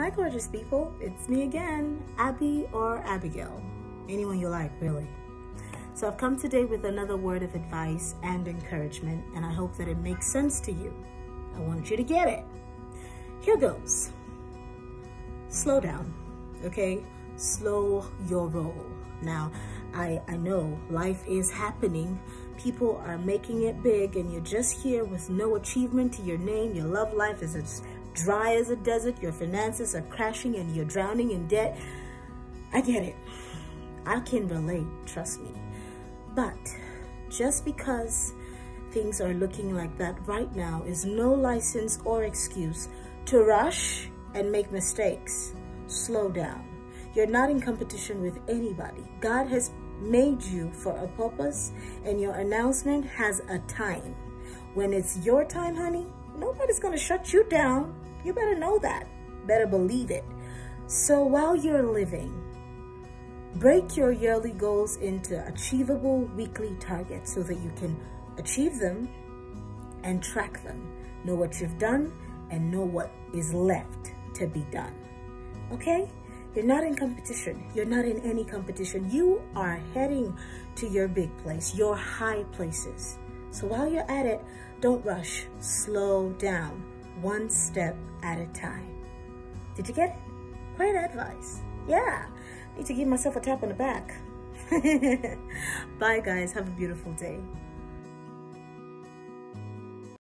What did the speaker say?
Hi, gorgeous people. It's me again, Abby or Abigail. Anyone you like, really. So I've come today with another word of advice and encouragement, and I hope that it makes sense to you. I want you to get it. Here goes. Slow down, okay? Slow your roll. Now, I, I know life is happening. People are making it big and you're just here with no achievement to your name. Your love life is as dry as a desert. Your finances are crashing and you're drowning in debt. I get it. I can relate, trust me. But just because things are looking like that right now is no license or excuse to rush and make mistakes. Slow down. You're not in competition with anybody. God has made you for a purpose and your announcement has a time. When it's your time, honey, nobody's going to shut you down. You better know that. Better believe it. So while you're living, break your yearly goals into achievable weekly targets so that you can achieve them and track them. Know what you've done and know what is left to be done. Okay? You're not in competition. You're not in any competition. You are heading to your big place, your high places. So while you're at it, don't rush. Slow down, one step at a time. Did you get it? Great advice. Yeah, need to give myself a tap on the back. Bye, guys. Have a beautiful day.